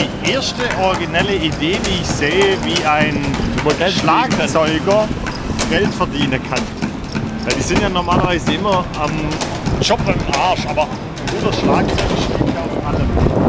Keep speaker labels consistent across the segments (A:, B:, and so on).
A: die erste originelle Idee, die ich sehe, wie ein Schlagzeuger Geld verdienen kann. Weil die sind ja normalerweise immer am Job im Arsch, aber ein guter Schlagzeuger steht ja auf allem.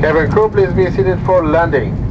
B: Cabin crew, please be seated for landing.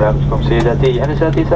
C: Ramskom syd 10, Hennes 10.